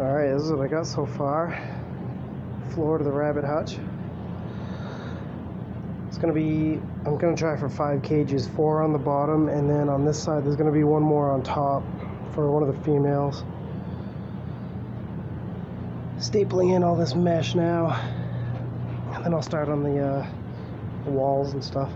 Alright, this is what I got so far. Floor to the rabbit hutch. It's gonna be, I'm gonna try for five cages, four on the bottom, and then on this side there's gonna be one more on top for one of the females. Stapling in all this mesh now, and then I'll start on the, uh, the walls and stuff.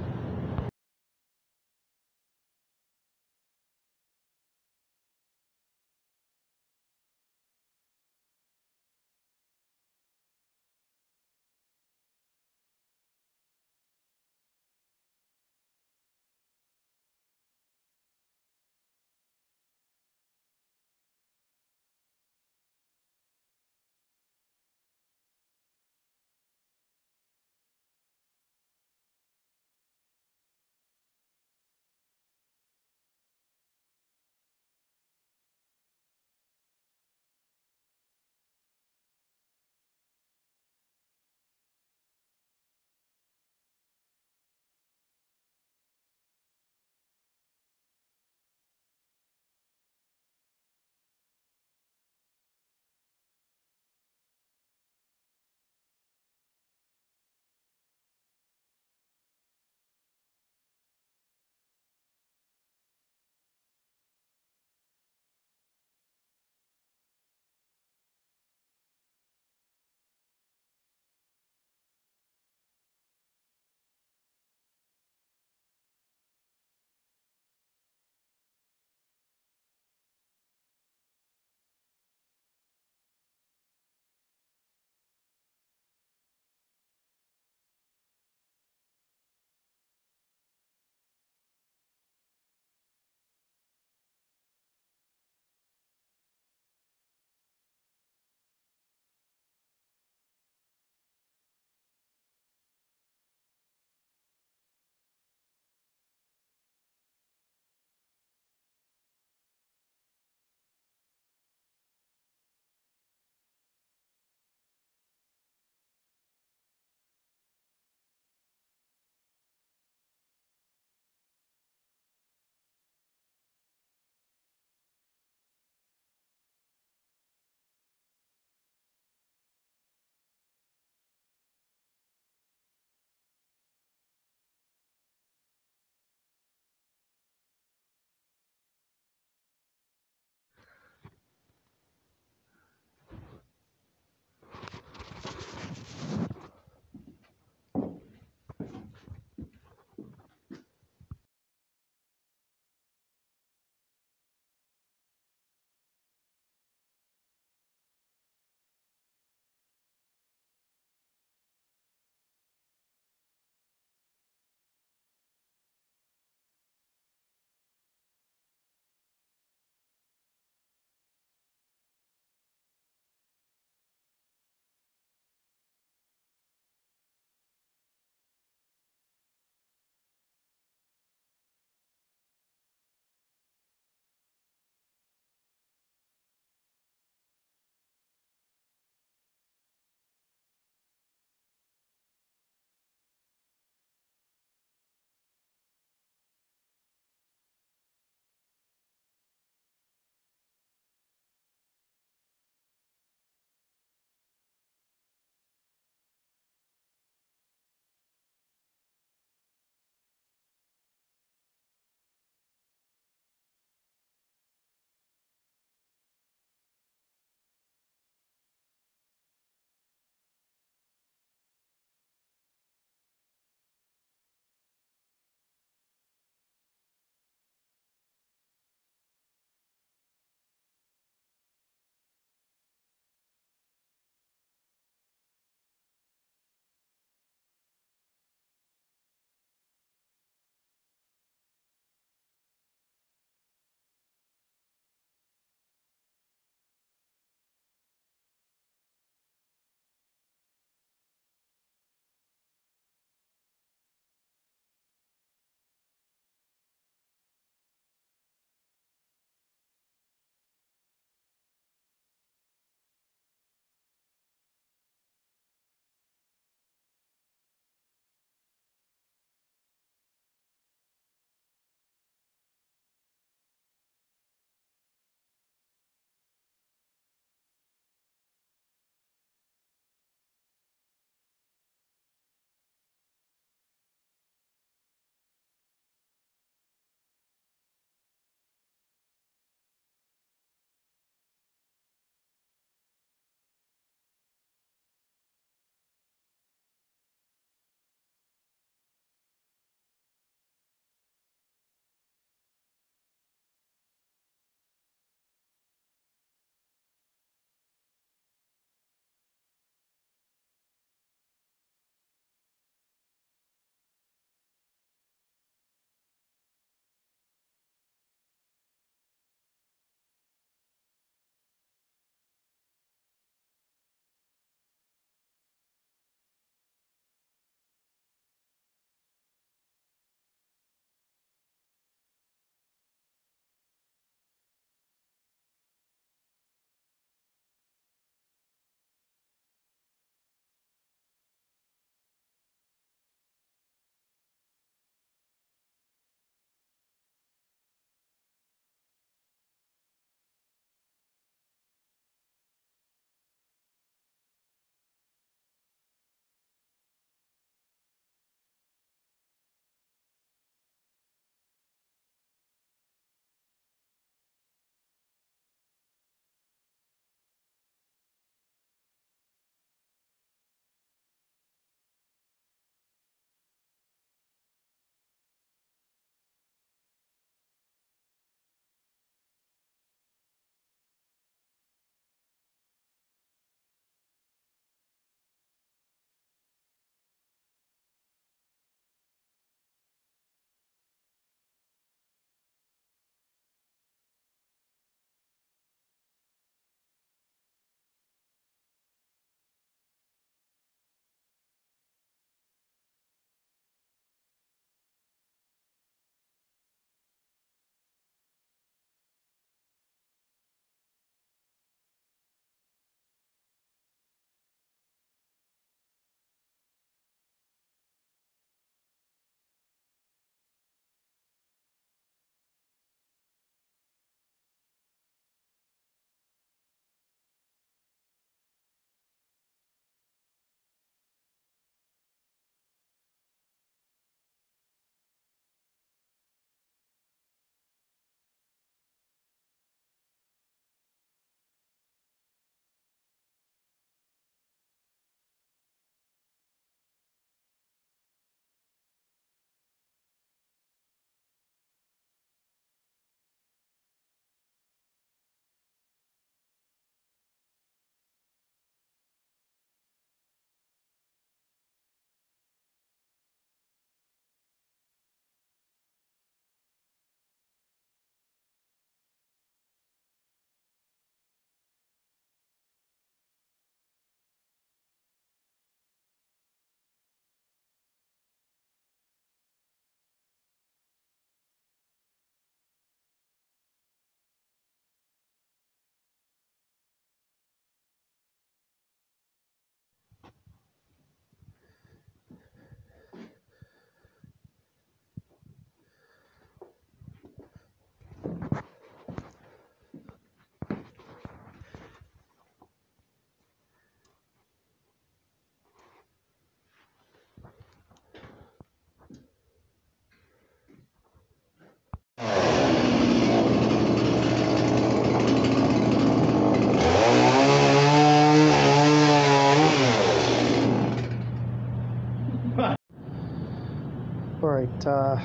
Uh,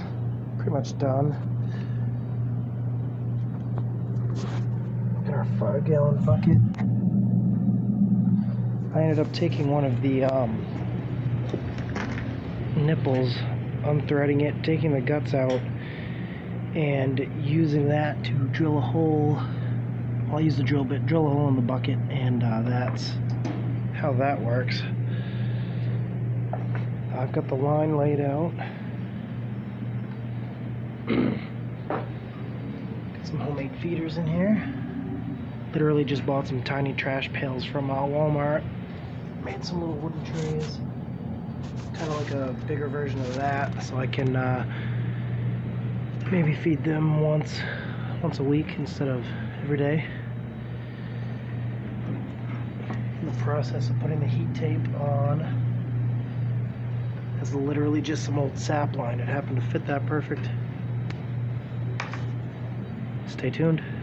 pretty much done. In our five gallon bucket. I ended up taking one of the um, nipples, unthreading it, taking the guts out, and using that to drill a hole. I'll use the drill bit, drill a hole in the bucket, and uh, that's how that works. I've got the line laid out. Got some homemade feeders in here. Literally just bought some tiny trash pails from uh, Walmart. Made some little wooden trays. Kind of like a bigger version of that, so I can uh, maybe feed them once, once a week instead of every day. In the process of putting the heat tape on is literally just some old sap line. It happened to fit that perfect. Stay tuned.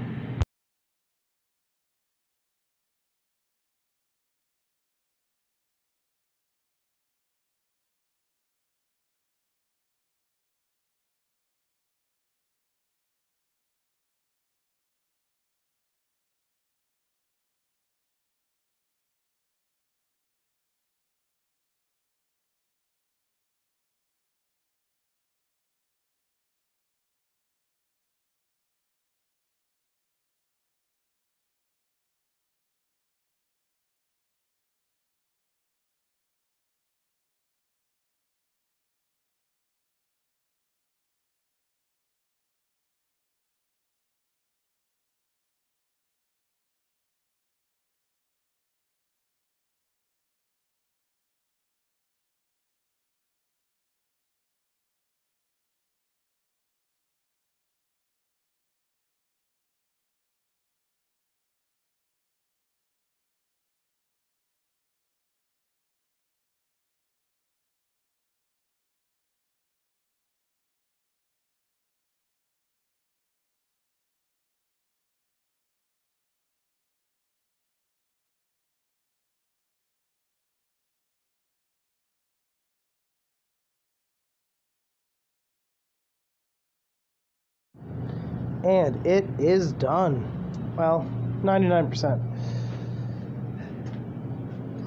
And it is done. Well, 99%.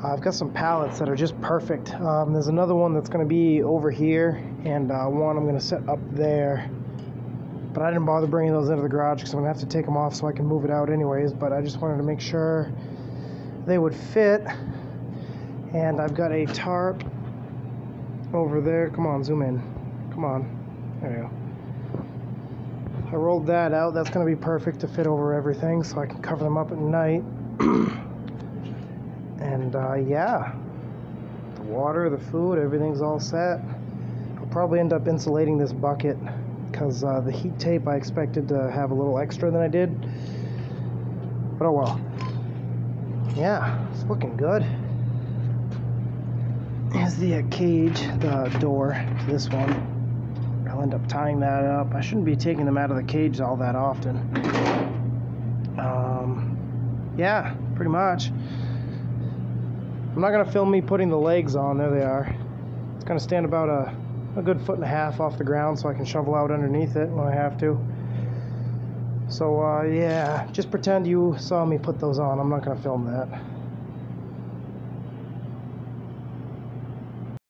I've got some pallets that are just perfect. Um, there's another one that's going to be over here, and uh, one I'm going to set up there. But I didn't bother bringing those into the garage because I'm going to have to take them off so I can move it out anyways. But I just wanted to make sure they would fit. And I've got a tarp over there. Come on, zoom in. Come on. There you go. I rolled that out. That's going to be perfect to fit over everything so I can cover them up at night. and uh, yeah, the water, the food, everything's all set. I'll probably end up insulating this bucket because uh, the heat tape I expected to have a little extra than I did. But oh well. Yeah, it's looking good. Here's the uh, cage, the door to this one. I'll end up tying that up. I shouldn't be taking them out of the cage all that often. Um, yeah, pretty much. I'm not going to film me putting the legs on. There they are. It's going to stand about a, a good foot and a half off the ground so I can shovel out underneath it when I have to. So, uh, yeah, just pretend you saw me put those on. I'm not going to film that.